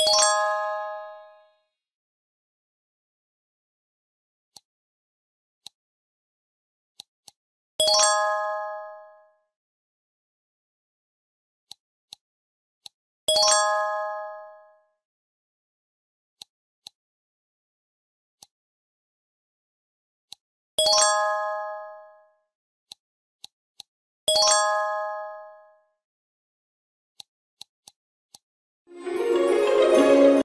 Música